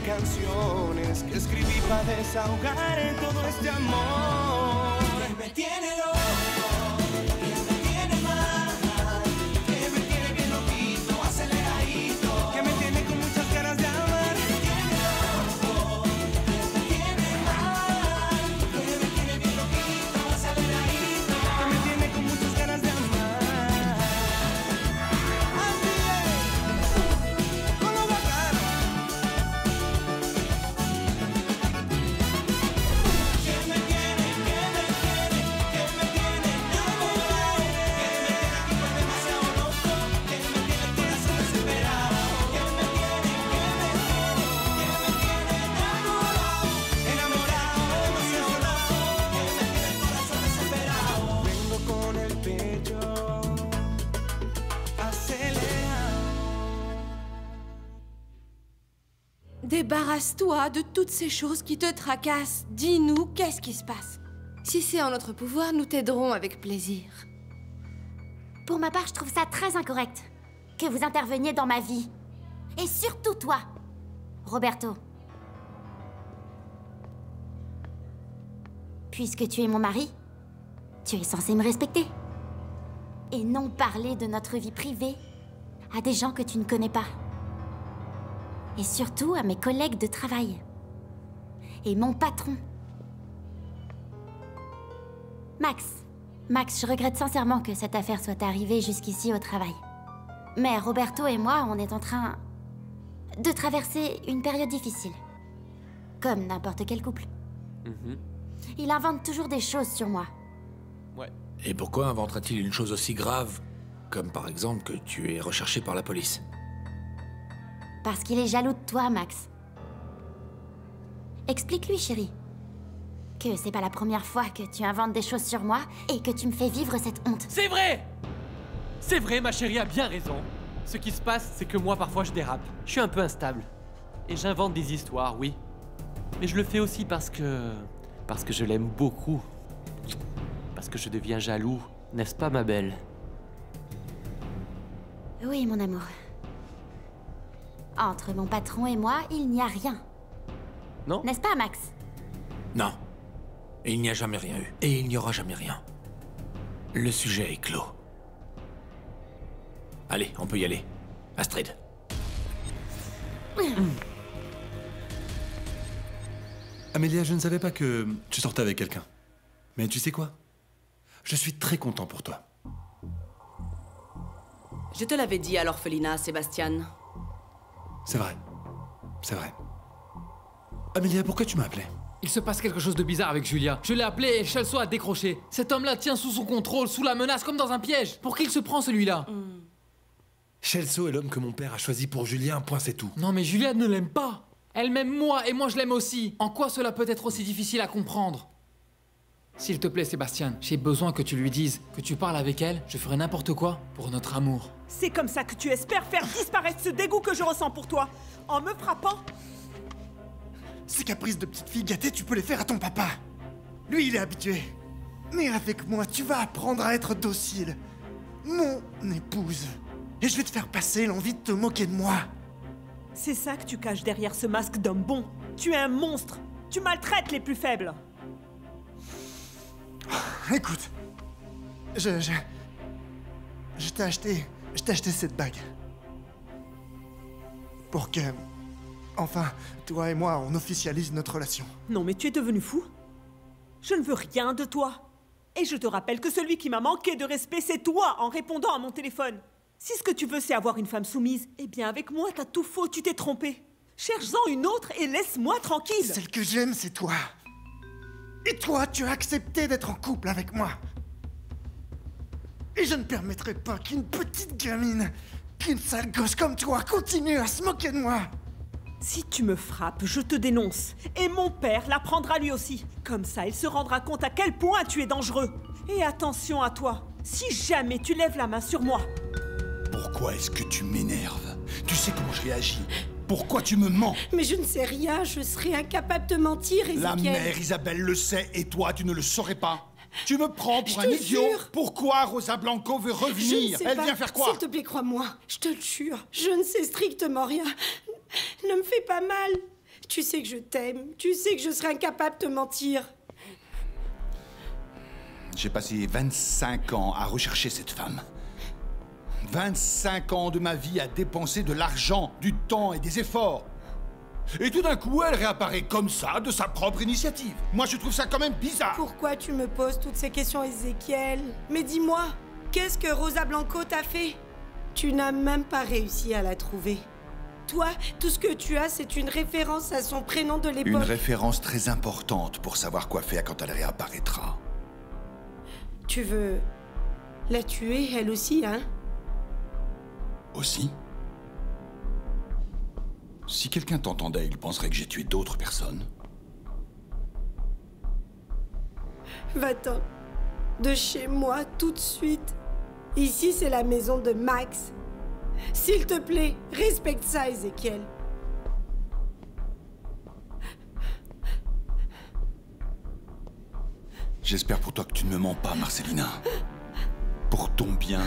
canciones que escribí para desahogar en todo este amor. Débarrasse-toi de toutes ces choses qui te tracassent. Dis-nous, qu'est-ce qui se passe? Si c'est en notre pouvoir, nous t'aiderons avec plaisir. Pour ma part, je trouve ça très incorrect. Que vous interveniez dans ma vie. Et surtout toi, Roberto. Puisque tu es mon mari, tu es censé me respecter. Et non parler de notre vie privée à des gens que tu ne connais pas. Et surtout à mes collègues de travail. Et mon patron. Max. Max, je regrette sincèrement que cette affaire soit arrivée jusqu'ici au travail. Mais Roberto et moi, on est en train de traverser une période difficile. Comme n'importe quel couple. Il invente toujours des choses sur moi. Ouais. Et pourquoi inventerait-il une chose aussi grave, comme par exemple que tu es recherché par la police? Parce qu'il est jaloux de toi, Max. Explique-lui, chérie. Que c'est pas la première fois que tu inventes des choses sur moi et que tu me fais vivre cette honte. C'est vrai C'est vrai, ma chérie a bien raison. Ce qui se passe, c'est que moi, parfois, je dérape. Je suis un peu instable. Et j'invente des histoires, oui. Mais je le fais aussi parce que... Parce que je l'aime beaucoup. Parce que je deviens jaloux, n'est-ce pas, ma belle? Oui, mon amour. Entre mon patron et moi, il n'y a rien. Non N'est-ce pas, Max? Non. Il n'y a jamais rien eu. Et il n'y aura jamais rien. Le sujet est clos. Allez, on peut y aller. Astrid. Amélia, je ne savais pas que tu sortais avec quelqu'un. Mais tu sais quoi? Je suis très content pour toi. Je te l'avais dit à l'orphelinat, Sébastien. C'est vrai. C'est vrai. Amélia, pourquoi tu m'as appelé? Il se passe quelque chose de bizarre avec Julia. Je l'ai appelé et Chelso a décroché. Cet homme-là tient sous son contrôle, sous la menace, comme dans un piège. Pour qui il se prend celui-là? Chelso est l'homme que mon père a choisi pour Julien, point c'est tout. Non mais Julia ne l'aime pas. Elle m'aime moi et moi je l'aime aussi. En quoi cela peut être aussi difficile à comprendre? S'il te plaît Sébastien, j'ai besoin que tu lui dises que tu parles avec elle, je ferai n'importe quoi pour notre amour. C'est comme ça que tu espères faire disparaître ce dégoût que je ressens pour toi En me frappant Ces caprices de petite fille gâtée, tu peux les faire à ton papa. Lui, il est habitué. Mais avec moi, tu vas apprendre à être docile. Mon épouse. Et je vais te faire passer l'envie de te moquer de moi. C'est ça que tu caches derrière ce masque d'homme bon. Tu es un monstre. Tu maltraites les plus faibles. Écoute, je, je, je t'ai acheté, je t'ai acheté cette bague pour que, enfin, toi et moi, on officialise notre relation. Non mais tu es devenu fou Je ne veux rien de toi. Et je te rappelle que celui qui m'a manqué de respect, c'est toi en répondant à mon téléphone. Si ce que tu veux, c'est avoir une femme soumise, eh bien avec moi, t'as tout faux, tu t'es trompé. Cherche-en une autre et laisse-moi tranquille. Celle que j'aime, c'est toi. Et toi, tu as accepté d'être en couple avec moi. Et je ne permettrai pas qu'une petite gamine, qu'une sale gosse comme toi continue à se moquer de moi. Si tu me frappes, je te dénonce. Et mon père l'apprendra lui aussi. Comme ça, il se rendra compte à quel point tu es dangereux. Et attention à toi. Si jamais tu lèves la main sur moi, Pourquoi est-ce que tu m'énerves? Tu sais comment je réagis. Pourquoi tu me mens Mais je ne sais rien, je serais incapable de mentir, Ezekiel. La mère Isabelle le sait et toi, tu ne le saurais pas. Tu me prends pour Je un idiot jure. Pourquoi Rosa Blanco veut revenir Elle pas. vient faire quoi S'il te plaît, crois-moi. Je te le jure. Je ne sais strictement rien. Ne me fais pas mal. Tu sais que je t'aime. Tu sais que je serais incapable de mentir. J'ai passé 25 ans à rechercher cette femme. 25 ans de ma vie à dépenser de l'argent, du temps et des efforts. Et tout d'un coup, elle réapparaît comme ça, de sa propre initiative. Moi, je trouve ça quand même bizarre. Pourquoi tu me poses toutes ces questions, Ezekiel Mais dis-moi, qu'est-ce que Rosa Blanco t'a fait? Tu n'as même pas réussi à la trouver. Toi, tout ce que tu as, c'est une référence à son prénom de Une l'époque. référence très importante pour savoir quoi faire quand elle réapparaîtra. Tu veux la tuer, elle aussi, hein? Aussi Si quelqu'un t'entendait, il penserait que j'ai tué d'autres personnes. Va-t'en. De chez moi, tout de suite. Ici, c'est la maison de Max. S'il te plaît, respecte ça, Ezekiel. J'espère pour toi que tu ne me mens pas, Marcelina. Pour ton bien,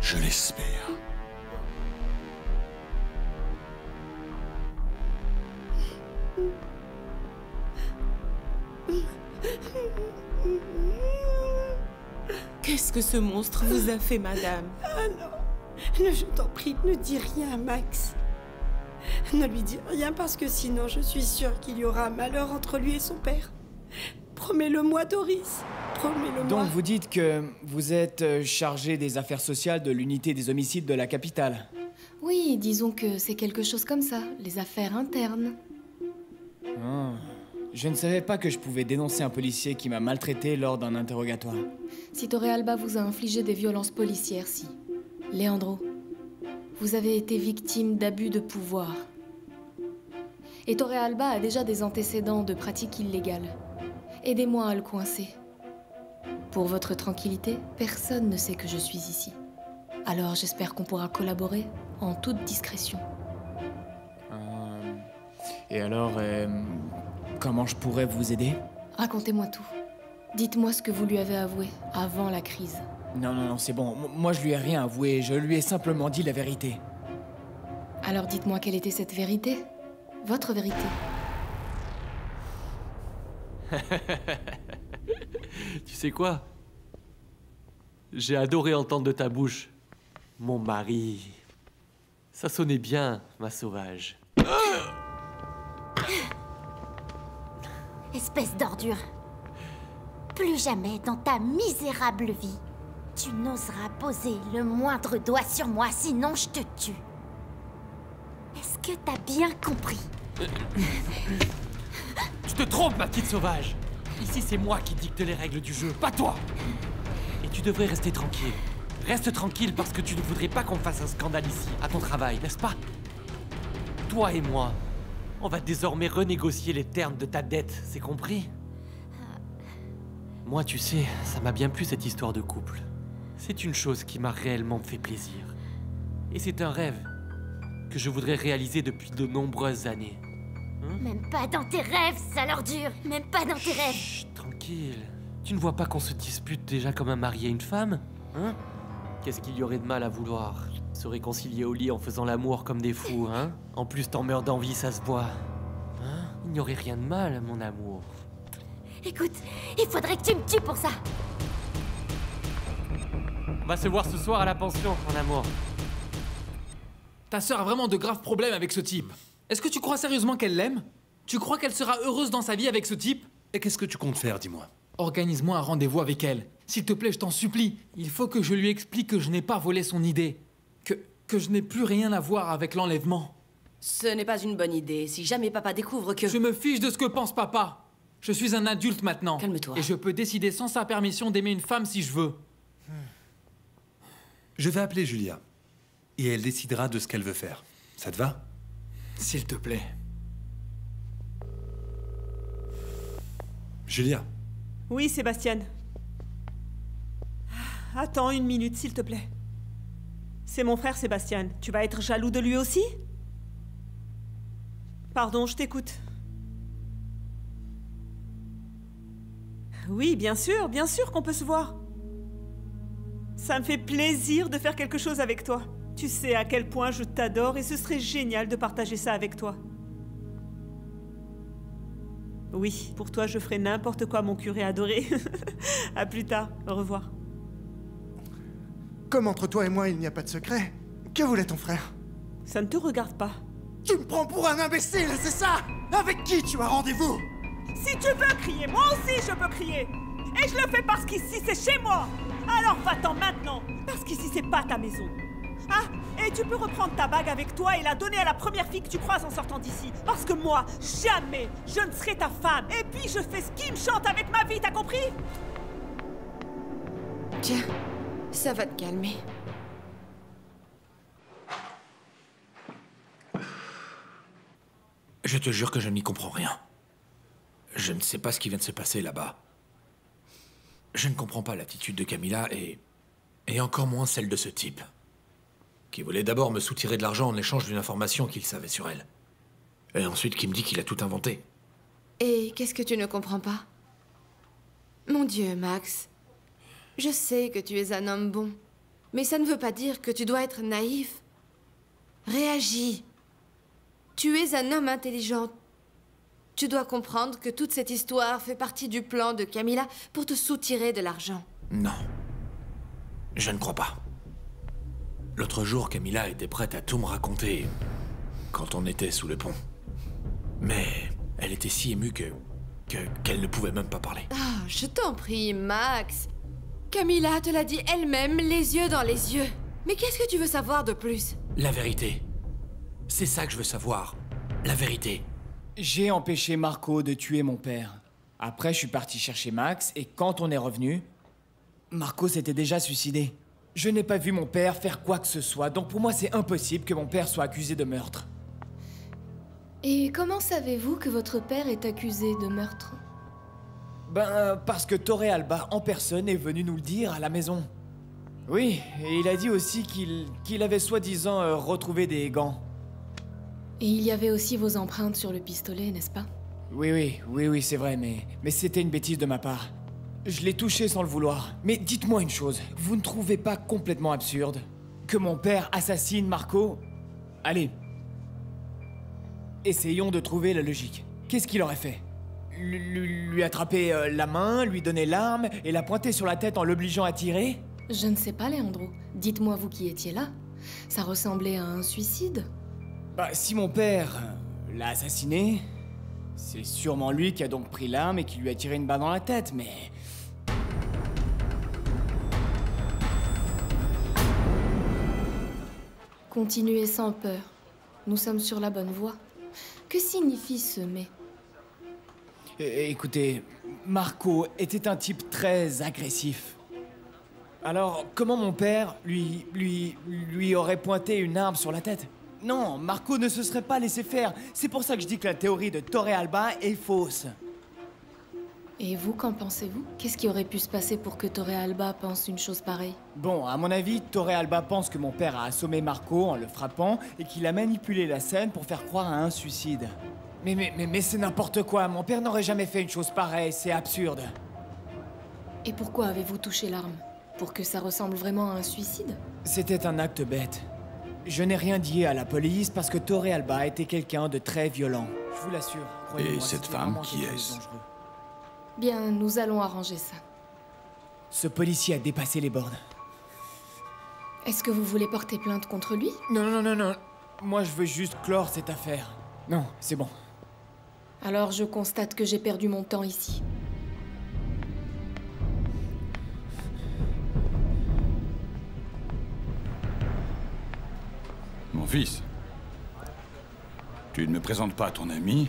je l'espère. Qu'est-ce que ce monstre vous a fait, madame? Ah non. Ne, je t'en prie, ne dis rien à Max. Ne lui dis rien parce que sinon je suis sûre qu'il y aura un malheur entre lui et son père. Promets-le-moi, Doris. Promets-le-moi. Donc vous dites que vous êtes euh, chargé des affaires sociales de l'unité des homicides de la capitale. Oui, disons que c'est quelque chose comme ça, les affaires internes. Ah. Je ne savais pas que je pouvais dénoncer un policier qui m'a maltraité lors d'un interrogatoire. Si Torre Alba vous a infligé des violences policières, si. Leandro, vous avez été victime d'abus de pouvoir. Et Torre Alba a déjà des antécédents de pratiques illégales. Aidez-moi à le coincer. Pour votre tranquillité, personne ne sait que je suis ici. Alors j'espère qu'on pourra collaborer en toute discrétion. Euh, Et alors, euh, comment je pourrais vous aider? Racontez-moi tout. Dites-moi ce que vous lui avez avoué avant la crise. Non, non, non, c'est bon. M- Moi, je lui ai rien avoué. Je lui ai simplement dit la vérité. Alors dites-moi quelle était cette vérité? Votre vérité. Tu sais quoi? J'ai adoré entendre de ta bouche. Mon mari. Ça sonnait bien, ma sauvage. Espèce d'ordure. Plus jamais dans ta misérable vie, tu n'oseras poser le moindre doigt sur moi, sinon je te tue. Est-ce que t'as bien compris? Tu te trompes, ma petite sauvage Ici, c'est moi qui dicte les règles du jeu, pas toi Et tu devrais rester tranquille. Reste tranquille parce que tu ne voudrais pas qu'on fasse un scandale ici, à ton travail, n'est-ce pas? Toi et moi, on va désormais renégocier les termes de ta dette, c'est compris? Moi, tu sais, ça m'a bien plu cette histoire de couple. C'est une chose qui m'a réellement fait plaisir. Et c'est un rêve que je voudrais réaliser depuis de nombreuses années. Même pas dans tes rêves, sale ordure Même pas dans tes rêves Chut, tranquille. Tu ne vois pas qu'on se dispute déjà comme un mari et une femme Hein? Qu'est-ce qu'il y aurait de mal à vouloir Se réconcilier au lit en faisant l'amour comme des fous, hein? En plus, t'en meurs d'envie, ça se voit. Hein? Il n'y aurait rien de mal, mon amour. Écoute, il faudrait que tu me tues pour ça On va se voir ce soir à la pension, mon amour. Ta sœur a vraiment de graves problèmes avec ce type. Est-ce que tu crois sérieusement qu'elle l'aime? Tu crois qu'elle sera heureuse dans sa vie avec ce type? Et qu'est-ce que tu comptes faire, dis-moi? Organise-moi un rendez-vous avec elle. S'il te plaît, je t'en supplie. Il faut que je lui explique que je n'ai pas volé son idée. Que, que je n'ai plus rien à voir avec l'enlèvement. Ce n'est pas une bonne idée. Si jamais papa découvre que... Je me fiche de ce que pense papa. Je suis un adulte maintenant. Calme-toi. Et je peux décider sans sa permission d'aimer une femme si je veux. Je vais appeler Julia. Et elle décidera de ce qu'elle veut faire. Ça te va? S'il te plaît. Julia, Oui, Sébastien. Attends une minute, s'il te plaît. C'est mon frère Sébastien. Tu vas être jaloux de lui aussi? Pardon, je t'écoute. Oui, bien sûr, bien sûr qu'on peut se voir. Ça me fait plaisir de faire quelque chose avec toi. Tu sais à quel point je t'adore et ce serait génial de partager ça avec toi. Oui, pour toi, je ferai n'importe quoi, mon curé adoré. à plus tard. Au revoir. Comme entre toi et moi, il n'y a pas de secret. Que voulait ton frère? Ça ne te regarde pas. Tu me prends pour un imbécile, c'est ça? Avec qui tu as rendez-vous? Si tu veux crier, moi aussi je peux crier. Et je le fais parce qu'ici c'est chez moi. Alors va-t'en maintenant, parce qu'ici c'est pas ta maison. Ah, et tu peux reprendre ta bague avec toi et la donner à la première fille que tu croises en sortant d'ici. Parce que moi, jamais, je ne serai ta femme. Et puis je fais ce qui me chante avec ma vie, t'as compris? Tiens, ça va te calmer. Je te jure que je n'y comprends rien. Je ne sais pas ce qui vient de se passer là-bas. Je ne comprends pas l'attitude de Camilla et. et encore moins celle de ce type. Qui voulait d'abord me soutirer de l'argent en échange d'une information qu'il savait sur elle. Et ensuite qui me dit qu'il a tout inventé. Et qu'est-ce que tu ne comprends pas? Mon Dieu, Max. Je sais que tu es un homme bon. Mais ça ne veut pas dire que tu dois être naïf. Réagis. Tu es un homme intelligent. Tu dois comprendre que toute cette histoire fait partie du plan de Camilla pour te soutirer de l'argent. Non. Je ne crois pas. L'autre jour, Camilla était prête à tout me raconter quand on était sous le pont. Mais elle était si émue que. que- qu'elle ne pouvait même pas parler. Ah, je t'en prie, Max. Camilla te l'a dit elle-même, les yeux dans les yeux. Mais qu'est-ce que tu veux savoir de plus? La vérité. C'est ça que je veux savoir. La vérité. J'ai empêché Marco de tuer mon père. Après, je suis parti chercher Max, et quand on est revenu, Marco s'était déjà suicidé. Je n'ai pas vu mon père faire quoi que ce soit, donc pour moi c'est impossible que mon père soit accusé de meurtre. Et comment savez-vous que votre père est accusé de meurtre? Ben, euh, parce que Torre Alba en personne est venu nous le dire à la maison. Oui, et il a dit aussi qu'il qu'il avait soi-disant euh, retrouvé des gants. Et il y avait aussi vos empreintes sur le pistolet, n'est-ce pas? Oui, oui, oui, oui, c'est vrai, mais, mais c'était une bêtise de ma part. Je l'ai touché sans le vouloir. Mais dites-moi une chose, vous ne trouvez pas complètement absurde que mon père assassine Marco? Allez. Essayons de trouver la logique. Qu'est-ce qu'il aurait fait? Lui, lui- lui attraper euh, la main, lui donner l'arme et la pointer sur la tête en l'obligeant à tirer? Je ne sais pas, Leandro. Dites-moi vous qui étiez là. Ça ressemblait à un suicide. Bah, si mon père euh, l'a assassiné, c'est sûrement lui qui a donc pris l'arme et qui lui a tiré une balle dans la tête, mais. Continuez sans peur. Nous sommes sur la bonne voie. Que signifie ce mais? É- Écoutez, Marco était un type très agressif. Alors, comment mon père lui, lui, lui aurait pointé une arme sur la tête? Non, Marco ne se serait pas laissé faire. C'est pour ça que je dis que la théorie de Torre Alba est fausse. Et vous, qu'en pensez-vous? Qu'est-ce qui aurait pu se passer pour que Torre Alba pense une chose pareille? Bon, à mon avis, Torre Alba pense que mon père a assommé Marco en le frappant et qu'il a manipulé la scène pour faire croire à un suicide. Mais, mais, mais, mais c'est n'importe quoi, mon père n'aurait jamais fait une chose pareille, c'est absurde. Et pourquoi avez-vous touché l'arme? Pour que ça ressemble vraiment à un suicide? C'était un acte bête. Je n'ai rien dit à la police parce que Torre Alba était quelqu'un de très violent. Je vous l'assure. Et cette femme, qui est-ce? dangereux. Bien, nous allons arranger ça. Ce policier a dépassé les bornes. Est-ce que vous voulez porter plainte contre lui? Non, non, non, non. Moi, je veux juste clore cette affaire. Non, c'est bon. Alors je constate que j'ai perdu mon temps ici. Mon fils, tu ne me présentes pas à ton ami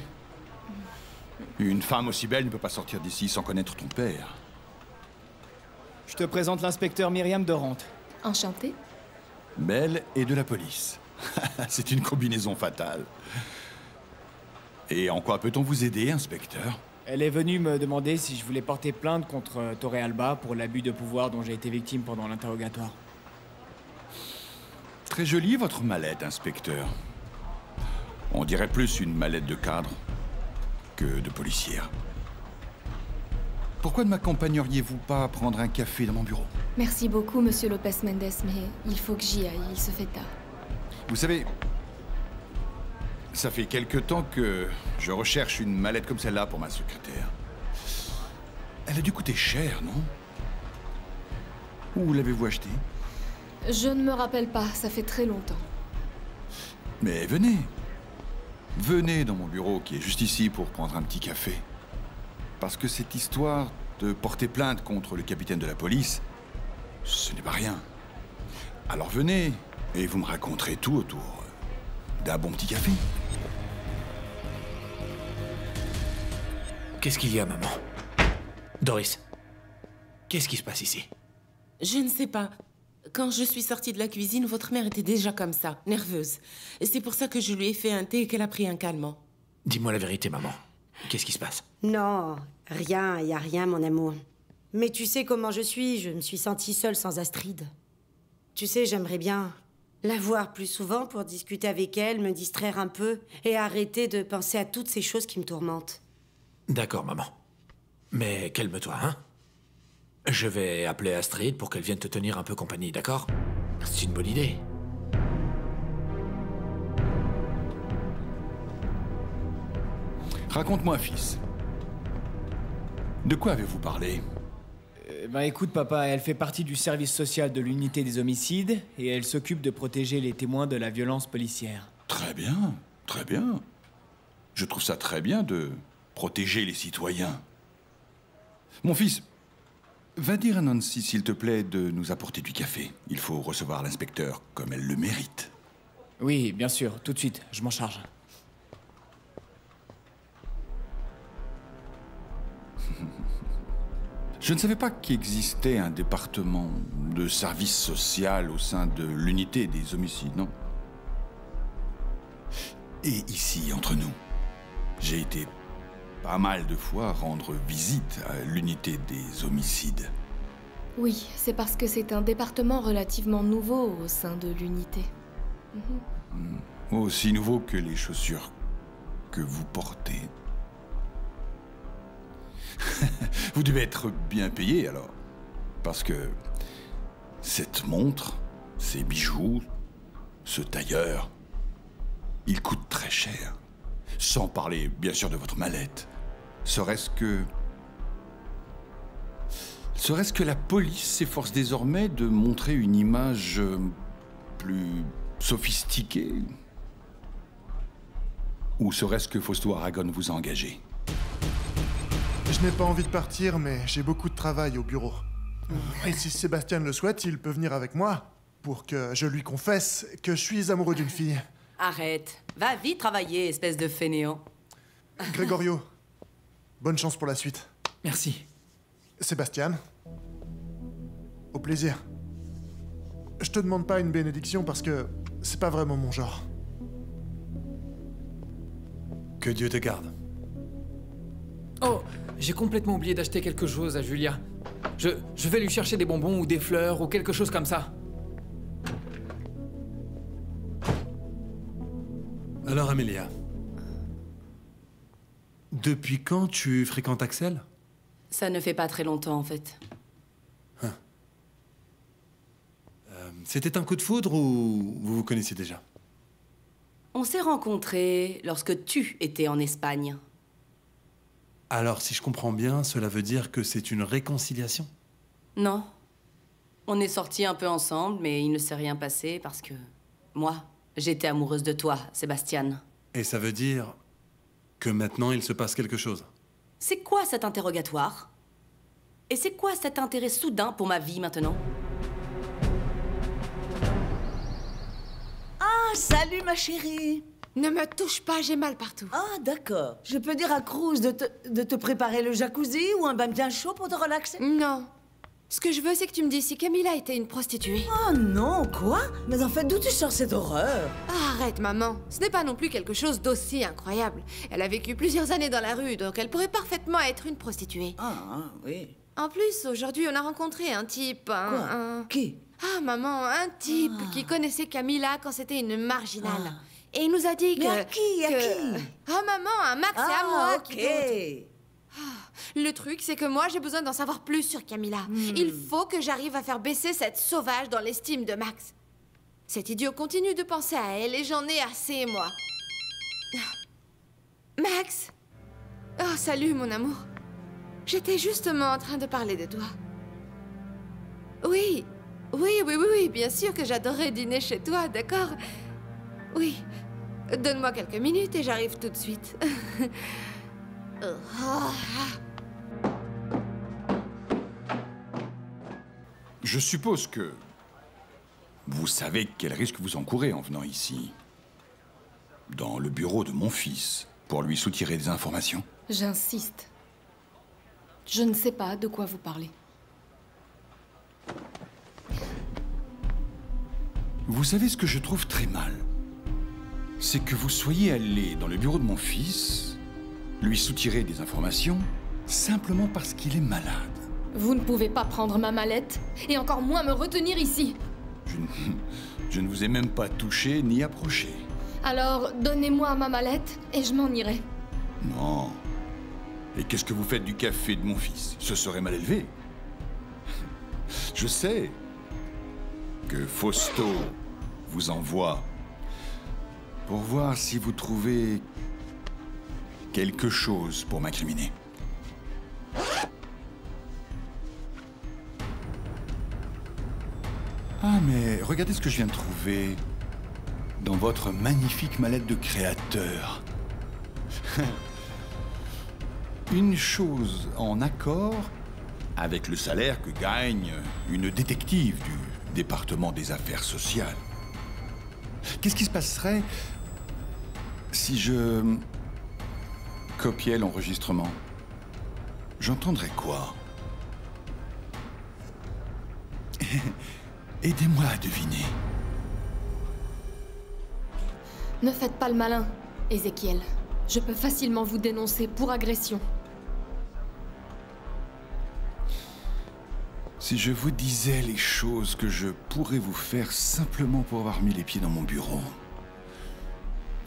Une femme aussi belle ne peut pas sortir d'ici sans connaître ton père. Je te présente l'inspecteur Myriam Dorante. Enchanté. Belle et de la police. C'est une combinaison fatale. Et en quoi peut-on vous aider, inspecteur? Elle est venue me demander si je voulais porter plainte contre Torre Alba pour l'abus de pouvoir dont j'ai été victime pendant l'interrogatoire. Très jolie votre mallette, inspecteur. On dirait plus une mallette de cadre que de policière. Pourquoi ne m'accompagneriez-vous pas prendre un café dans mon bureau? Merci beaucoup, monsieur Lopez Mendes, mais il faut que j'y aille, il se fait tard. Vous savez, ça fait quelque temps que je recherche une mallette comme celle-là pour ma secrétaire. Elle a dû coûter cher, non? Où l'avez-vous achetée? Je ne me rappelle pas, ça fait très longtemps. Mais venez. Venez dans mon bureau qui est juste ici pour prendre un petit café. Parce que cette histoire de porter plainte contre le capitaine de la police, ce n'est pas rien. Alors venez et vous me raconterez tout autour d'un bon petit café. Qu'est-ce qu'il y a, maman? Doris, qu'est-ce qui se passe ici? Je ne sais pas. Quand je suis sortie de la cuisine, votre mère était déjà comme ça, nerveuse. Et c'est pour ça que je lui ai fait un thé et qu'elle a pris un calmant. Dis-moi la vérité, maman. Qu'est-ce qui se passe? Non, rien, y a rien, mon amour. Mais tu sais comment je suis, je me suis sentie seule sans Astrid. Tu sais, j'aimerais bien la voir plus souvent pour discuter avec elle, me distraire un peu et arrêter de penser à toutes ces choses qui me tourmentent. D'accord, maman. Mais calme-toi, hein Je vais appeler Astrid pour qu'elle vienne te tenir un peu compagnie, d'accord? C'est une bonne idée. Raconte-moi, fils. De quoi avez-vous parlé? Euh, ben écoute, papa, elle fait partie du service social de l'unité des homicides et elle s'occupe de protéger les témoins de la violence policière. Très bien, très bien. Je trouve ça très bien de protéger les citoyens. Mon fils, va dire à Nancy, s'il te plaît, de nous apporter du café. Il faut recevoir l'inspecteur comme elle le mérite. Oui, bien sûr, tout de suite, je m'en charge. Je ne savais pas qu'il existait un département de service social au sein de l'unité des homicides, non? Et ici, entre nous, j'ai été pas mal de fois rendre visite à l'unité des homicides. Oui, c'est parce que c'est un département relativement nouveau au sein de l'unité. Mhm. Aussi nouveau que les chaussures que vous portez. vous devez être bien payé alors. Parce que cette montre, ces bijoux, ce tailleur, ils coûtent très cher. Sans parler, bien sûr, de votre mallette. Serait-ce que... Serait-ce que la police s'efforce désormais de montrer une image euh, plus sophistiquée? Ou serait-ce que Fausto Aragon vous a engagé? Je n'ai pas envie de partir, mais j'ai beaucoup de travail au bureau. Et si Sébastien le souhaite, il peut venir avec moi pour que je lui confesse que je suis amoureux d'une fille. Arrête. Va vite travailler, espèce de fainéant. Grégorio, bonne chance pour la suite. Merci. Sébastien, au plaisir. Je te demande pas une bénédiction parce que c'est pas vraiment mon genre. Que Dieu te garde. Oh, j'ai complètement oublié d'acheter quelque chose à Julia. Je, je vais lui chercher des bonbons ou des fleurs ou quelque chose comme ça. Alors, Amélia. Depuis quand tu fréquentes Axel? Ça ne fait pas très longtemps, en fait. Euh, C'était un coup de foudre ou vous vous connaissiez déjà? On s'est rencontrés lorsque tu étais en Espagne. Alors, si je comprends bien, cela veut dire que c'est une réconciliation? Non. On est sortis un peu ensemble, mais il ne s'est rien passé parce que... Moi, j'étais amoureuse de toi, Sébastien. Et ça veut dire que maintenant il se passe quelque chose C'est quoi cet interrogatoire? Et c'est quoi cet intérêt soudain pour ma vie maintenant? Ah, salut ma chérie Ne me touche pas, j'ai mal partout. Ah, d'accord. Je peux dire à Cruz de te, de te préparer le jacuzzi ou un bain bien chaud pour te relaxer? Non. Ce que je veux, c'est que tu me dises si Camilla était une prostituée. Oh non, quoi? Mais en fait, d'où tu sors cette horreur? Ah, Arrête, maman. Ce n'est pas non plus quelque chose d'aussi incroyable. Elle a vécu plusieurs années dans la rue, donc elle pourrait parfaitement être une prostituée. Ah, oui. En plus, aujourd'hui, on a rencontré un type, un... Quoi? un- Qui? Ah, maman, un type qui connaissait Camilla quand c'était une marginale. Et il nous a dit que... Mais à qui? À que- qui? Ah, maman, à Max et à Ah, moi ok. qui. Ah, Le truc, c'est que moi, j'ai besoin d'en savoir plus sur Camilla. Hmm. Il faut que j'arrive à faire baisser cette sauvage dans l'estime de Max. Cet idiot continue de penser à elle et j'en ai assez, moi. Ah. Max Oh, salut, mon amour. J'étais justement en train de parler de toi. Oui, oui, oui, oui, oui, bien sûr que j'adorerais dîner chez toi, d'accord? Oui. Donne-moi quelques minutes et j'arrive tout de suite. Je suppose que vous savez quel risque vous encourez en venant ici, dans le bureau de mon fils, pour lui soutirer des informations. J'insiste. Je ne sais pas de quoi vous parlez. Vous savez ce que je trouve très mal? C'est que vous soyez allé dans le bureau de mon fils, lui soutirer des informations, simplement parce qu'il est malade. Vous ne pouvez pas prendre ma mallette, et encore moins me retenir ici. Je ne, je ne vous ai même pas touché ni approché. Alors, donnez-moi ma mallette, et je m'en irai. Non. Et qu'est-ce que vous faites du café de mon fils? Ce serait mal élevé. Je sais que Fausto vous envoie pour voir si vous trouvez quelque chose pour m'incriminer. Ah, mais regardez ce que je viens de trouver dans votre magnifique mallette de créateur. Une chose en accord avec le salaire que gagne une détective du département des affaires sociales. Qu'est-ce qui se passerait si je copiais l'enregistrement J'entendrais quoi? Aidez-moi à deviner. Ne faites pas le malin, Ézéchiel. Je peux facilement vous dénoncer pour agression. Si je vous disais les choses que je pourrais vous faire simplement pour avoir mis les pieds dans mon bureau.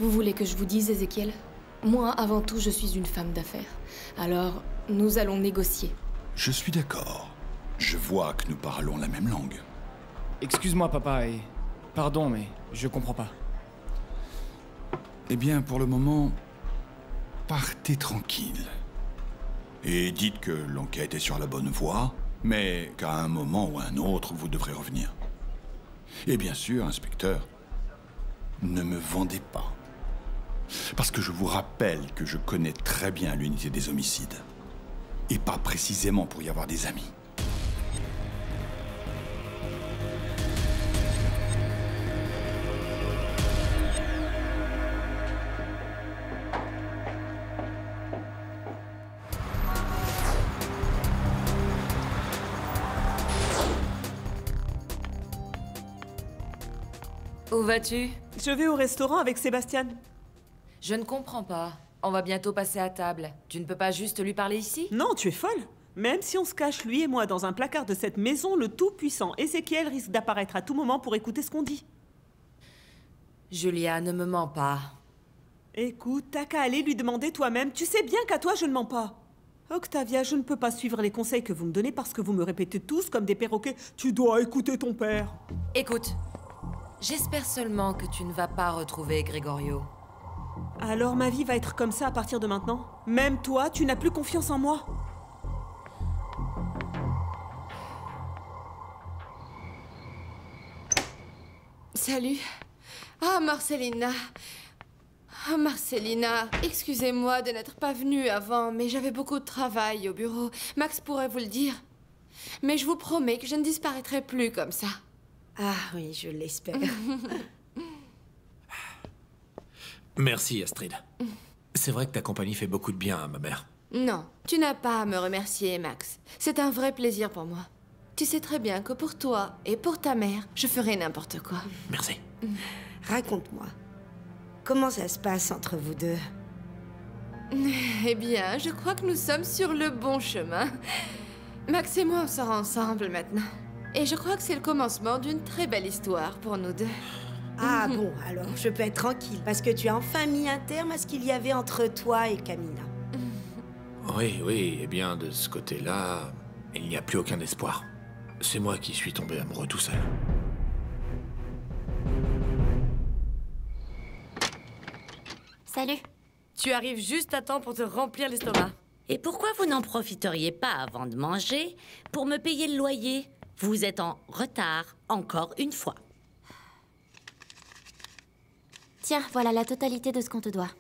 Vous voulez que je vous dise, Ézéchiel? Moi, avant tout, je suis une femme d'affaires. Alors, nous allons négocier. Je suis d'accord. Je vois que nous parlons la même langue. Excuse-moi, papa, et pardon, mais je comprends pas. Eh bien, pour le moment, partez tranquille. Et dites que l'enquête est sur la bonne voie, mais qu'à un moment ou à un autre, vous devrez revenir. Et bien sûr, inspecteur, ne me vendez pas. Parce que je vous rappelle que je connais très bien l'unité des homicides. Et pas précisément pour y avoir des amis. Où vas-tu? Je vais au restaurant avec Sébastien. Je ne comprends pas. On va bientôt passer à table. Tu ne peux pas juste lui parler ici? Non, tu es folle. Même si on se cache, lui et moi, dans un placard de cette maison, le tout-puissant Ézéchiel risque d'apparaître à tout moment pour écouter ce qu'on dit. Julia, ne me mens pas. Écoute, t'as qu'à aller lui demander toi-même. Tu sais bien qu'à toi, je ne mens pas. Octavia, je ne peux pas suivre les conseils que vous me donnez parce que vous me répétez tous comme des perroquets. Tu dois écouter ton père. Écoute, j'espère seulement que tu ne vas pas retrouver Gregorio. Alors ma vie va être comme ça à partir de maintenant Même toi, tu n'as plus confiance en moi Salut. Ah, Marcelina. Ah, Marcelina, excusez-moi de n'être pas venue avant, mais j'avais beaucoup de travail au bureau. Max pourrait vous le dire. Mais je vous promets que je ne disparaîtrai plus comme ça. Ah oui, je l'espère. Merci, Astrid. C'est vrai que ta compagnie fait beaucoup de bien à ma mère. Non, tu n'as pas à me remercier, Max. C'est un vrai plaisir pour moi. Tu sais très bien que pour toi et pour ta mère, je ferai n'importe quoi. Merci. Raconte-moi. Comment ça se passe entre vous deux? Eh bien, je crois que nous sommes sur le bon chemin. Max et moi, on sort ensemble maintenant. Et je crois que c'est le commencement d'une très belle histoire pour nous deux. Ah bon, alors je peux être tranquille, parce que tu as enfin mis un terme à ce qu'il y avait entre toi et Camilla. Oui, oui, eh bien, de ce côté-là, il n'y a plus aucun espoir. C'est moi qui suis tombé amoureux tout seul. Salut. Tu arrives juste à temps pour te remplir l'estomac. Et pourquoi vous n'en profiteriez pas avant de manger pour me payer le loyer? Vous êtes en retard encore une fois. Tiens, voilà la totalité de ce qu'on te doit.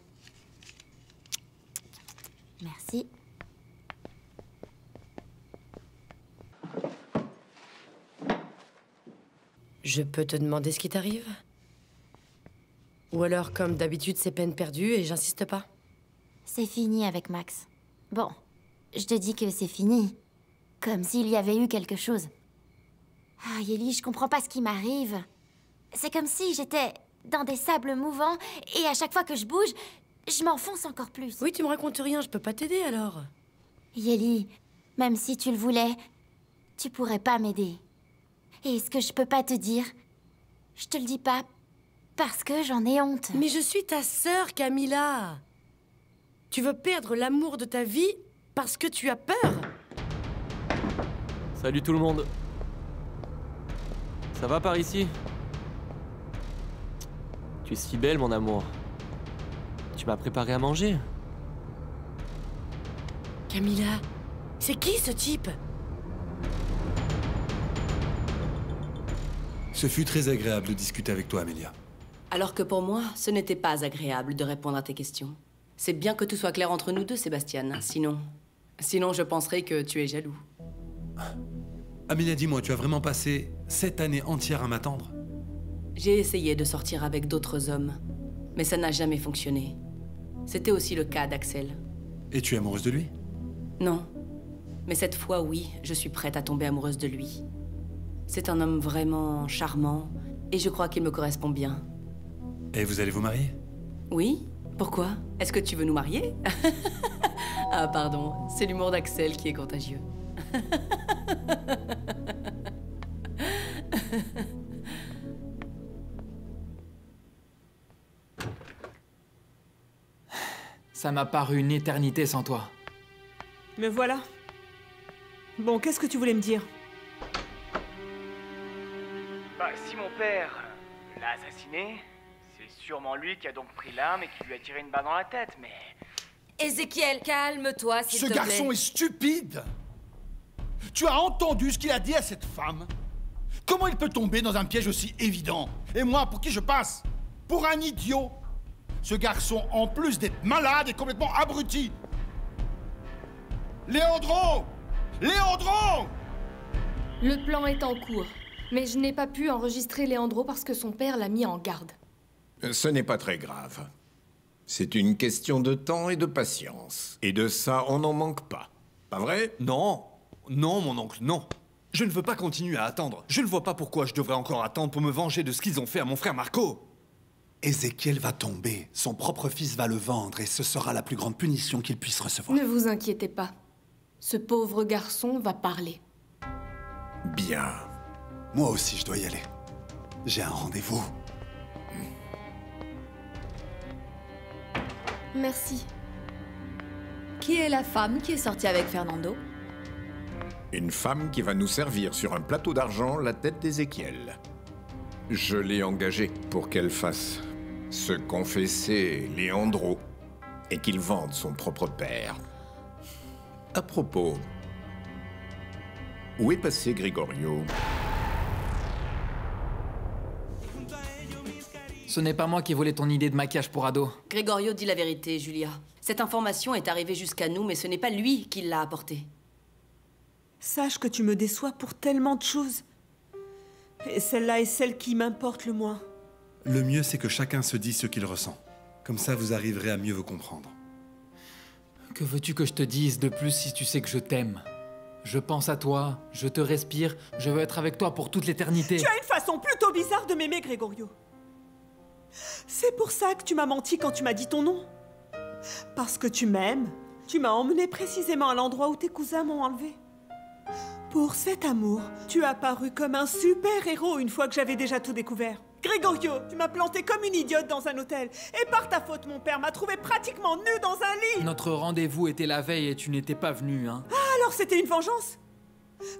Merci. Je peux te demander ce qui t'arrive? Ou alors, comme d'habitude, c'est peine perdue et j'insiste pas? C'est fini avec Max. Bon, je te dis que c'est fini. Comme s'il y avait eu quelque chose. Ah, Yeli, je comprends pas ce qui m'arrive. C'est comme si j'étais dans des sables mouvants et à chaque fois que je bouge, je m'enfonce encore plus. Oui, tu me racontes rien, je peux pas t'aider alors. Yeli, même si tu le voulais, tu pourrais pas m'aider. Et ce que je peux pas te dire, je te le dis pas parce que j'en ai honte. Mais je suis ta sœur, Camilla. Tu veux perdre l'amour de ta vie parce que tu as peur Salut tout le monde. Ça va par ici? Tu es si belle, mon amour. Tu m'as préparé à manger. Camilla, c'est qui ce type? Ce fut très agréable de discuter avec toi, Amelia. Alors que pour moi, ce n'était pas agréable de répondre à tes questions. C'est bien que tout soit clair entre nous deux, Sébastien. Sinon. Sinon, je penserais que tu es jaloux. Amelia, dis-moi, tu as vraiment passé sept années entières à m'attendre? J'ai essayé de sortir avec d'autres hommes, mais ça n'a jamais fonctionné. C'était aussi le cas d'Axel. Et tu es amoureuse de lui? Non. Mais cette fois, oui, je suis prête à tomber amoureuse de lui. C'est un homme vraiment charmant, et je crois qu'il me correspond bien. Et vous allez vous marier? Oui Pourquoi? Est-ce que tu veux nous marier? Ah, pardon, c'est l'humour d'Axel qui est contagieux. Ça m'a paru une éternité sans toi. Me voilà. Bon, qu'est-ce que tu voulais me dire? Bah, si mon père l'a assassiné, c'est sûrement lui qui a donc pris l'arme et qui lui a tiré une balle dans la tête, mais... Ézéchiel, calme-toi, s'il Ce te plaît. garçon est stupide Tu as entendu ce qu'il a dit à cette femme? Comment il peut tomber dans un piège aussi évident? Et moi, pour qui je passe? Pour un idiot Ce garçon, en plus d'être malade, est complètement abruti Léandro Léandro Le plan est en cours, mais je n'ai pas pu enregistrer Léandro parce que son père l'a mis en garde. Ce n'est pas très grave. C'est une question de temps et de patience. Et de ça, on n'en manque pas. Pas vrai? Non, non, mon oncle, non. Je ne veux pas continuer à attendre. Je ne vois pas pourquoi je devrais encore attendre pour me venger de ce qu'ils ont fait à mon frère Marco. Ézéchiel va tomber, son propre fils va le vendre et ce sera la plus grande punition qu'il puisse recevoir. Ne vous inquiétez pas. Ce pauvre garçon va parler. Bien. Moi aussi, je dois y aller. J'ai un rendez-vous. Merci. Qui est la femme qui est sortie avec Fernando? Une femme qui va nous servir sur un plateau d'argent la tête d'Ézéchiel. Je l'ai engagée pour qu'elle fasse se confesser Léandro et qu'il vende son propre père. À propos, où est passé Gregorio? Ce n'est pas moi qui volais ton idée de maquillage pour ado. Gregorio dit la vérité, Julia. Cette information est arrivée jusqu'à nous, mais ce n'est pas lui qui l'a apportée. Sache que tu me déçois pour tellement de choses. Et celle-là est celle qui m'importe le moins. Le mieux, c'est que chacun se dise ce qu'il ressent. Comme ça, vous arriverez à mieux vous comprendre. Que veux-tu que je te dise de plus si tu sais que je t'aime? Je pense à toi, je te respire, je veux être avec toi pour toute l'éternité. Tu as une façon plutôt bizarre de m'aimer, Gregorio. C'est pour ça que tu m'as menti quand tu m'as dit ton nom. Parce que tu m'aimes, tu m'as emmené précisément à l'endroit où tes cousins m'ont enlevé. Pour cet amour, tu as paru comme un super héros une fois que j'avais déjà tout découvert. Grégorio, tu m'as planté comme une idiote dans un hôtel. Et par ta faute, mon père m'a trouvé pratiquement nu dans un lit. Notre rendez-vous était la veille et tu n'étais pas venu, hein. Ah, alors c'était une vengeance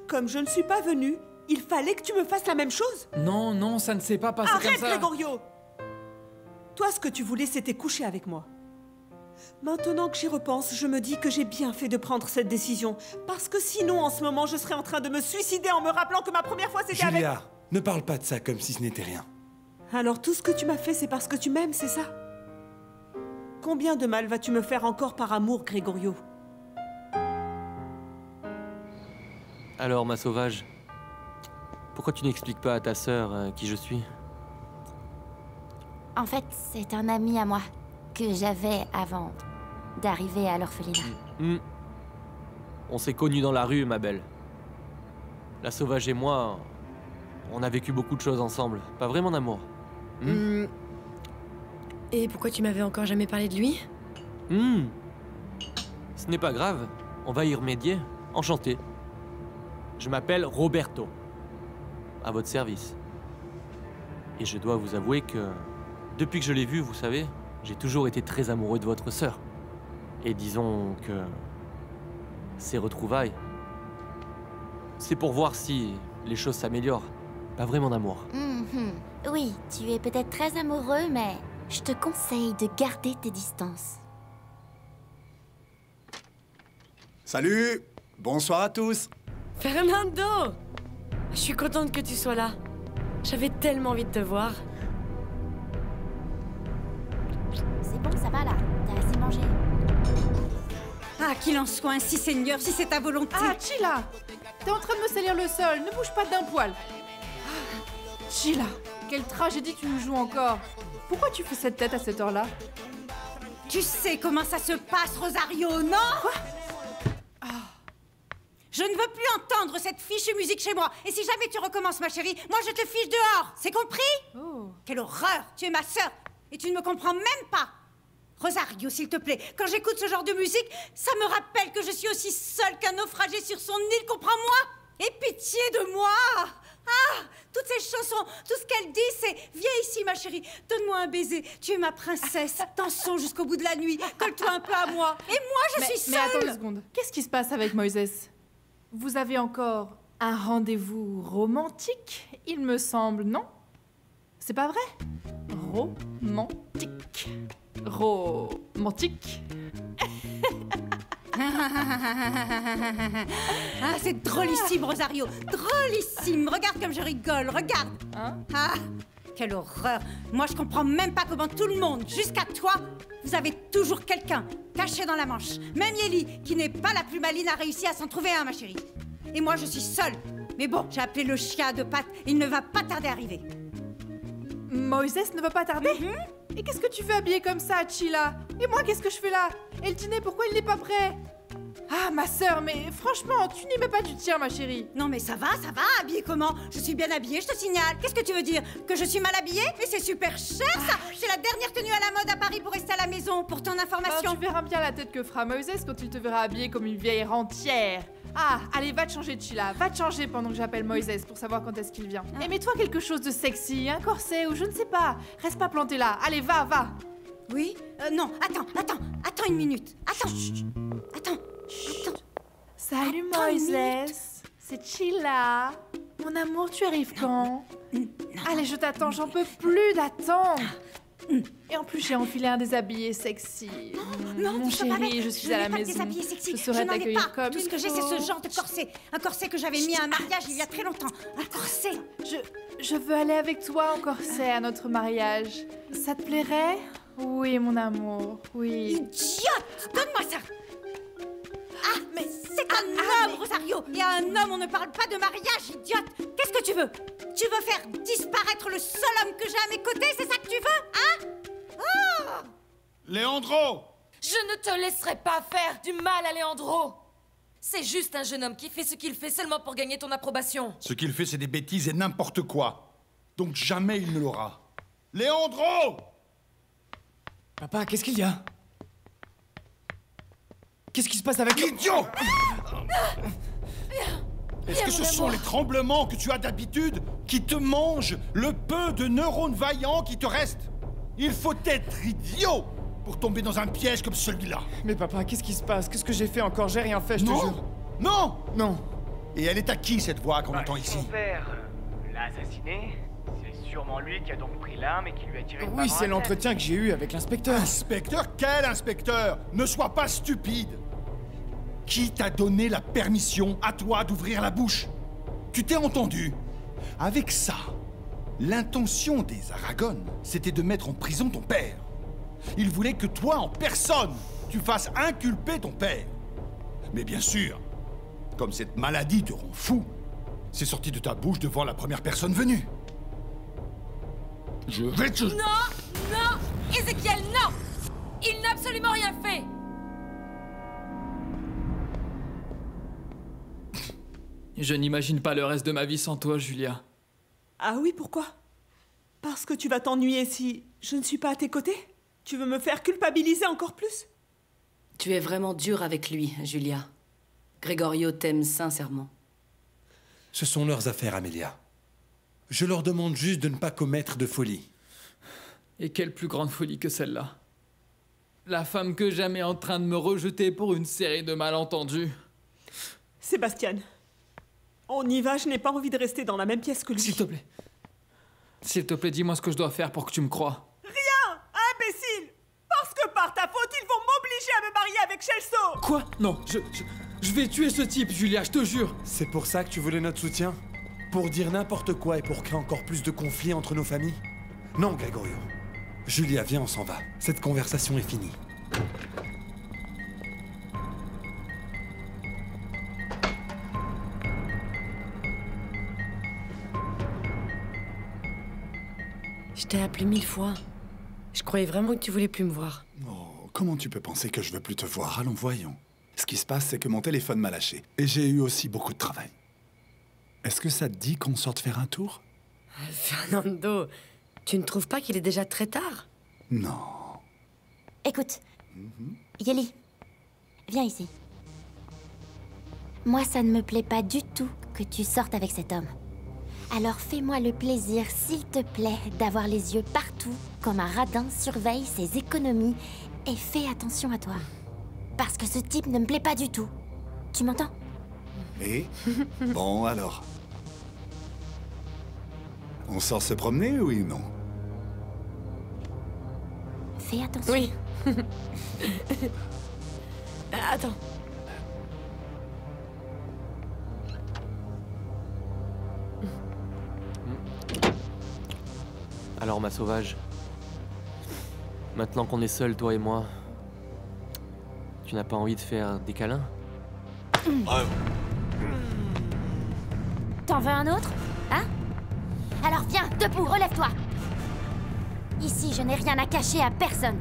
Comme je ne suis pas venue, il fallait que tu me fasses la même chose Non, non, ça ne s'est pas passé comme Arrête, ça. Grégorio Toi, ce que tu voulais, c'était coucher avec moi. Maintenant que j'y repense, je me dis que j'ai bien fait de prendre cette décision. Parce que sinon, en ce moment, je serais en train de me suicider en me rappelant que ma première fois, c'était avec... Julia, ne parle pas de ça comme si ce n'était rien. Alors tout ce que tu m'as fait, c'est parce que tu m'aimes, c'est ça? Combien de mal vas-tu me faire encore par amour, Grégorio? Alors, ma sauvage, pourquoi tu n'expliques pas à ta sœur euh, qui je suis? En fait, c'est un ami à moi que j'avais avant d'arriver à l'orphelinat. Hmm. On s'est connus dans la rue, ma belle. La sauvage et moi, on a vécu beaucoup de choses ensemble. Pas vraiment d'amour. Hmm. Et pourquoi tu m'avais encore jamais parlé de lui? Hmm. Ce n'est pas grave. On va y remédier. Enchanté. Je m'appelle Roberto. À votre service. Et je dois vous avouer que, depuis que je l'ai vu, vous savez, j'ai toujours été très amoureux de votre sœur. Et disons que ces retrouvailles, c'est pour voir si les choses s'améliorent. Pas vraiment d'amour. Mhm. Oui, tu es peut-être très amoureux, mais je te conseille de garder tes distances. Salut Bonsoir à tous Fernando Je suis contente que tu sois là. J'avais tellement envie de te voir. C'est bon, ça va là. T'as assez mangé. Ah, qu'il en soit ainsi, Seigneur, si c'est ta volonté. Ah, Chila T'es en train de me salir le sol, ne bouge pas d'un poil. Ah, Chila, quelle tragédie tu nous joues encore. Pourquoi tu fais cette tête à cette heure-là Tu sais comment ça se passe, Rosario, non Quoi Je ne veux plus entendre cette fichue musique chez moi. Et si jamais tu recommences, ma chérie, moi je te fiche dehors. C'est compris Quelle horreur Tu es ma sœur et tu ne me comprends même pas. Rosario, s'il te plaît, quand j'écoute ce genre de musique, ça me rappelle que je suis aussi seule qu'un naufragé sur son île, comprends-moi? Et pitié de moi Ah Toutes ces chansons, tout ce qu'elles disent, c'est Viens ici, ma chérie, donne-moi un baiser, tu es ma princesse, dansons jusqu'au bout de la nuit, colle-toi un peu à moi. Et moi, je mais, suis Mais seule attends une seconde. Qu'est-ce qui se passe avec Moïse? Vous avez encore un rendez-vous romantique, il me semble, non? C'est pas vrai? Romantique. Romantique. ah, c'est drôlissime, Rosario Drôlissime Regarde comme je rigole, regarde Ah Quelle horreur Moi, je comprends même pas comment tout le monde, jusqu'à toi, vous avez toujours quelqu'un caché dans la manche. Même Yeli, qui n'est pas la plus maline, a réussi à s'en trouver un, ma chérie. Et moi, je suis seule. Mais bon, j'ai appelé le chien à deux pattes, il ne va pas tarder à arriver. Moïse ne va pas tarder? Et qu'est-ce que tu veux habiller comme ça, Chila? Et moi, qu'est-ce que je fais là? Et le dîner, pourquoi il n'est pas prêt? Ah, ma sœur, mais franchement, tu n'y mets pas du tien, ma chérie. Non, mais ça va, ça va, habillée comment? Je suis bien habillée, je te signale. Qu'est-ce que tu veux dire? Que je suis mal habillée? Mais c'est super cher, ça. C'est la dernière tenue à la mode à Paris pour rester à la maison, pour ton information. Ben, tu verras bien la tête que fera Moïse quand il te verra habillée comme une vieille rentière. Ah, allez, va te changer, Chila. Va te changer pendant que j'appelle Moïse pour savoir quand est-ce qu'il vient. Et mets-toi quelque chose de sexy, un corset ou je ne sais pas. Reste pas planté là. Allez, va, va. Oui Euh, Non, attends, attends, attends une minute. Attends. Attends. Attends. Salut Attends une Moïse. C'est Chila. Mon amour, tu arrives quand? Allez, je t'attends, j'en peux plus d'attendre. Et en plus, j'ai enfilé un déshabillé sexy. Non, Mon peux pas chéri, je suis à la maison. déshabillé sexy. Je saurais t'accueillir pas. comme Tout ce que j'ai, c'est ce genre de corset. Un corset que j'avais mis à un mariage il y a très longtemps. Un corset. Je, je veux aller avec toi en corset à notre mariage. Ça te plairait? Oui, mon amour, oui. Idiote Donne-moi ça Ah, mais c'est un homme, Rosario Et à un homme, on ne parle pas de mariage, idiote Qu'est-ce que tu veux? Tu veux faire disparaître le seul homme que j'ai à mes côtés, c'est ça que tu veux Hein Oh Léandro Je ne te laisserai pas faire du mal à Léandro C'est juste un jeune homme qui fait ce qu'il fait seulement pour gagner ton approbation. Ce qu'il fait, c'est des bêtises et n'importe quoi. Donc jamais il ne l'aura. Léandro Papa, qu'est-ce qu'il y a? Qu'est-ce qui se passe avec... Idiot Est-ce que ce sont les tremblements que tu as d'habitude? Qui te mangent le peu de neurones vaillants qui te restent. Il faut être idiot pour tomber dans un piège comme celui-là. Mais papa, qu'est-ce qui se passe? Qu'est-ce que j'ai fait encore? J'ai rien fait, je te Non. jure. Non. Non. Et elle est à qui cette voix qu'on entend ici? Son père euh, l'a assassiné. C'est sûrement lui qui a donc pris l'arme et qui lui a tiré une Oui, c'est l'entretien que j'ai eu avec l'inspecteur. Inspecteur? Quel inspecteur? Ne sois pas stupide. Qui t'a donné la permission à toi d'ouvrir la bouche? Tu t'es entendu? Avec ça, l'intention des Aragones, c'était de mettre en prison ton père. Ils voulaient que toi, en personne, tu fasses inculper ton père. Mais bien sûr, comme cette maladie te rend fou, c'est sorti de ta bouche devant la première personne venue. Je vais te... Non Non Ézéchiel, non Il n'a absolument rien fait Je n'imagine pas le reste de ma vie sans toi, Julia. Ah oui, pourquoi? Parce que tu vas t'ennuyer si je ne suis pas à tes côtés? Tu veux me faire culpabiliser encore plus? Tu es vraiment dur avec lui, Julia. Gregorio t'aime sincèrement. Ce sont leurs affaires, Amelia. Je leur demande juste de ne pas commettre de folie. Et quelle plus grande folie que celle-là? La femme que j'aime est en train de me rejeter pour une série de malentendus. Sébastien, on y va, je n'ai pas envie de rester dans la même pièce que lui. S'il te plaît. S'il te plaît, dis-moi ce que je dois faire pour que tu me crois. Rien Imbécile Parce que par ta faute, ils vont m'obliger à me marier avec Chelso Quoi? Non, je, je, je vais tuer ce type, Julia, je te jure. C'est pour ça que tu voulais notre soutien? Pour dire n'importe quoi et pour créer encore plus de conflits entre nos familles? Non, Gregorio. Julia, viens, on s'en va. Cette conversation est finie. Je t'ai appelé mille fois. Je croyais vraiment que tu voulais plus me voir. Oh, comment tu peux penser que je veux plus te voir? Allons, voyons. Ce qui se passe, c'est que mon téléphone m'a lâché. Et j'ai eu aussi beaucoup de travail. Est-ce que ça te dit qu'on sorte faire un tour? Fernando, tu ne trouves pas qu'il est déjà très tard? Non. Écoute, Yeli, viens ici. Moi, ça ne me plaît pas du tout que tu sortes avec cet homme. Alors fais-moi le plaisir, s'il te plaît, d'avoir les yeux partout, comme un radin surveille ses économies, et fais attention à toi. Parce que ce type ne me plaît pas du tout. Tu m'entends? Et Bon, alors. On sort se promener, oui ou non? Fais attention. Oui. Attends. Alors, ma sauvage. Maintenant qu'on est seuls, toi et moi, tu n'as pas envie de faire des câlins? T'en veux un autre? Hein? Alors viens, debout, relève-toi Ici, je n'ai rien à cacher à personne.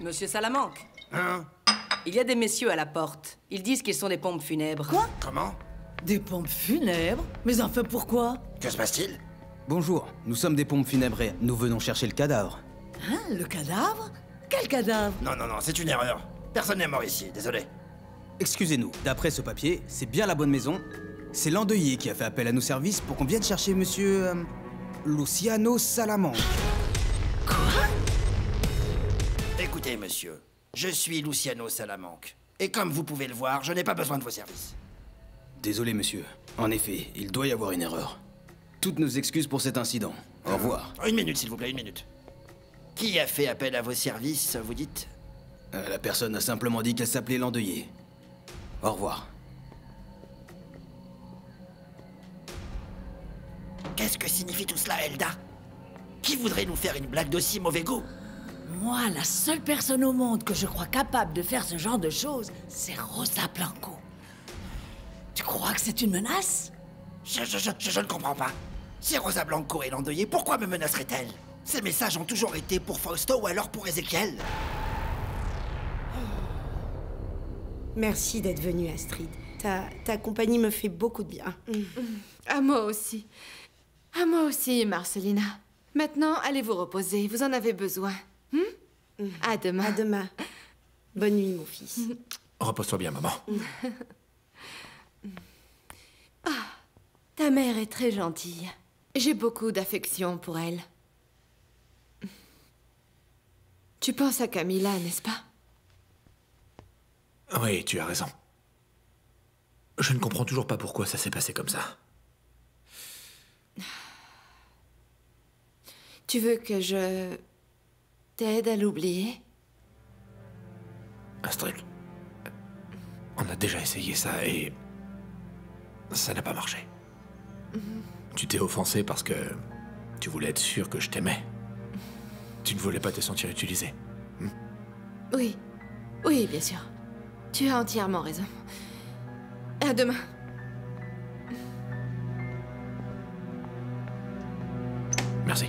Monsieur Salamanque Hein? Il y a des messieurs à la porte. Ils disent qu'ils sont des pompes funèbres. Quoi? Comment? Des pompes funèbres Mais enfin pourquoi? Que se passe-t-il? Bonjour, nous sommes des pompes funèbres et nous venons chercher le cadavre. Hein Le cadavre? Quel cadavre? Non, non, non, c'est une erreur. Personne n'est mort ici, désolé. Excusez-nous, d'après ce papier, c'est bien la bonne maison. C'est l'endeuillé qui a fait appel à nos services pour qu'on vienne chercher monsieur. euh, Luciano Salamanque. Écoutez, monsieur, je suis Luciano Salamanque. Et comme vous pouvez le voir, je n'ai pas besoin de vos services. Désolé, monsieur. En effet, il doit y avoir une erreur. Toutes nos excuses pour cet incident. Au revoir. Une minute, s'il vous plaît, une minute. Qui a fait appel à vos services, vous dites Euh, la personne a simplement dit qu'elle s'appelait l'endeuillé. Au revoir. Qu'est-ce que signifie tout cela, Elda? Qui voudrait nous faire une blague d'aussi mauvais goût? Moi, la seule personne au monde que je crois capable de faire ce genre de choses, c'est Rosa Blanco. Tu crois que c'est une menace? Je, je, je, je ne comprends pas. Si Rosa Blanco est l'endeuillée, pourquoi me menacerait-elle? Ces messages ont toujours été pour Fausto ou alors pour Ezekiel. Merci d'être venue, Astrid. Ta, ta compagnie me fait beaucoup de bien. À moi aussi. À moi aussi, Marcelina. Maintenant, allez vous reposer. Vous en avez besoin. Hmm À demain. À demain. Bonne nuit, mon fils. Repose-toi bien, maman. Ah, ta mère est très gentille. J'ai beaucoup d'affection pour elle. Tu penses à Camilla, n'est-ce pas? Oui, tu as raison. Je ne comprends toujours pas pourquoi ça s'est passé comme ça. Tu veux que je t'aide à l'oublier? Astrid, on a déjà essayé ça et ça n'a pas marché. Tu t'es offensé parce que tu voulais être sûr que je t'aimais. Tu ne voulais pas te sentir utilisé. Oui. Oui, bien sûr. Tu as entièrement raison. À demain. Merci.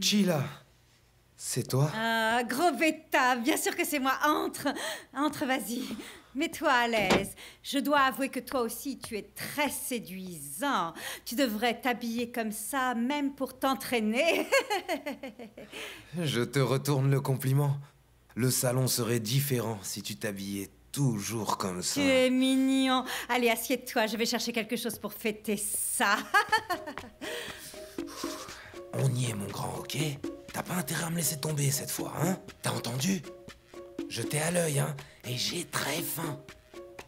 Sheila, c'est toi Ah, gros bêta, bien sûr que c'est moi. Entre, entre, vas-y. Mets-toi à l'aise. Je dois avouer que toi aussi, tu es très séduisant. Tu devrais t'habiller comme ça, même pour t'entraîner. Je te retourne le compliment. Le salon serait différent si tu t'habillais toujours comme ça. tu es mignon. Allez, assieds-toi, je vais chercher quelque chose pour fêter ça. On y est, mon grand, ok? T'as pas intérêt à me laisser tomber cette fois, hein? T'as entendu? Je t'ai à l'œil, hein Et j'ai très faim.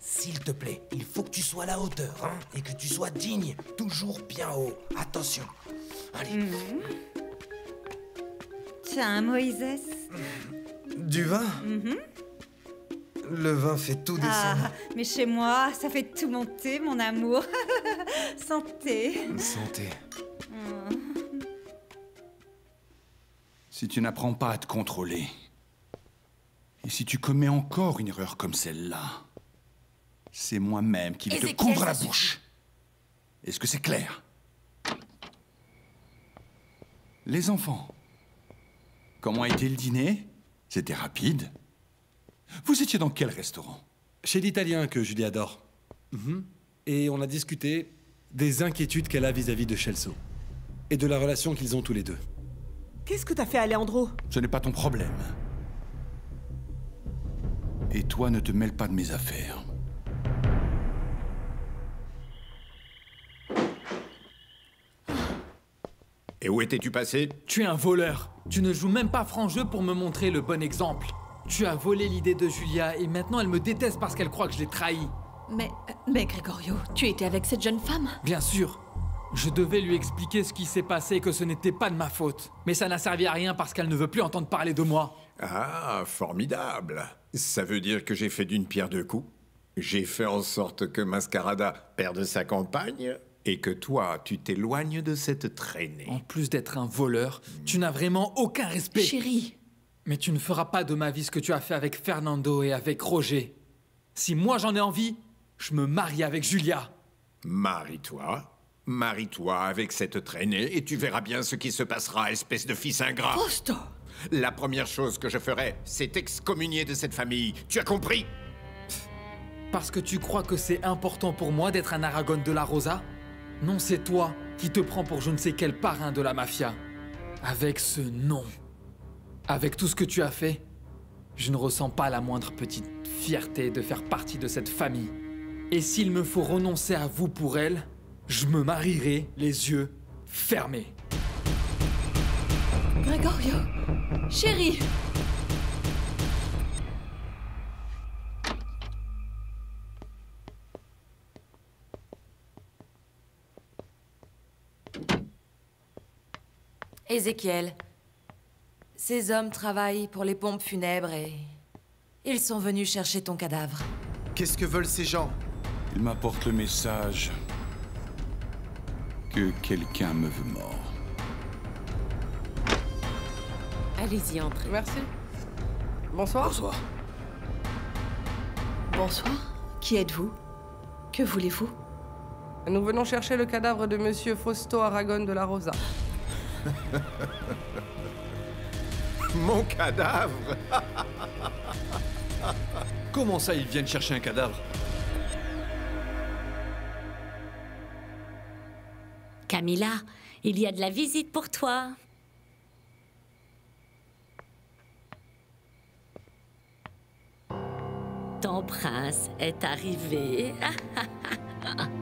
S'il te plaît, il faut que tu sois à la hauteur, hein Et que tu sois digne, toujours bien haut. Attention. Allez. Mhm. Tiens, Moïse. Du vin? Mhm. Le vin fait tout descendre. Ah, mais chez moi, ça fait tout monter, mon amour. Santé. Santé. Si tu n'apprends pas à te contrôler, et si tu commets encore une erreur comme celle-là, c'est moi-même qui vais te couvre la bouche. Est-ce que c'est clair? Les enfants, comment a été le dîner? C'était rapide. Vous étiez dans quel restaurant? Chez l'Italien que Julie adore. Mhm. Et on a discuté des inquiétudes qu'elle a vis-à-vis de Chelso. Et de la relation qu'ils ont tous les deux. Qu'est-ce que t'as fait, Alejandro? Ce n'est pas ton problème. Et toi, ne te mêle pas de mes affaires. Et où étais-tu passé? Tu es un voleur. Tu ne joues même pas franc jeu pour me montrer le bon exemple. Tu as volé l'idée de Julia et maintenant elle me déteste parce qu'elle croit que je l'ai trahi. Mais, mais Gregorio, tu étais avec cette jeune femme? Bien sûr. Je devais lui expliquer ce qui s'est passé et que ce n'était pas de ma faute. Mais ça n'a servi à rien parce qu'elle ne veut plus entendre parler de moi. Ah, formidable. Ça veut dire que j'ai fait d'une pierre deux coups. J'ai fait en sorte que Mascarada perde sa compagne et que toi, tu t'éloignes de cette traînée. En plus d'être un voleur, tu n'as vraiment aucun respect. Chérie. Mais tu ne feras pas de ma vie ce que tu as fait avec Fernando et avec Roger. Si moi j'en ai envie, je me marie avec Julia. Marie-toi. Marie-toi avec cette traînée et tu verras bien ce qui se passera, espèce de fils ingrat. Fausto La première chose que je ferai, c'est excommunier de cette famille. Tu as compris? Parce que tu crois que c'est important pour moi d'être un Aragon de la Rosa? Non, c'est toi qui te prends pour je ne sais quel parrain de la mafia. Avec ce nom. Avec tout ce que tu as fait, je ne ressens pas la moindre petite fierté de faire partie de cette famille. Et s'il me faut renoncer à vous pour elle, je me marierai les yeux fermés. Gregorio Chérie Ézéchiel, ces hommes travaillent pour les pompes funèbres et ils sont venus chercher ton cadavre. Qu'est-ce que veulent ces gens? Il m'apporte le message que quelqu'un me veut mort. Allez-y, entrez. Merci. Bonsoir. Bonsoir. Bonsoir. Qui êtes-vous? Que voulez-vous? Nous venons chercher le cadavre de Monsieur Fausto Aragon de la Rosa. Mon cadavre Comment ça, ils viennent chercher un cadavre? Camilla, il y a de la visite pour toi. Ton prince est arrivé.